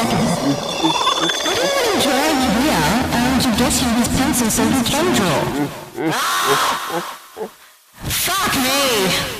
seconds. I'm going to draw an idea. I want to get him these pencil so you can draw. Fuck me!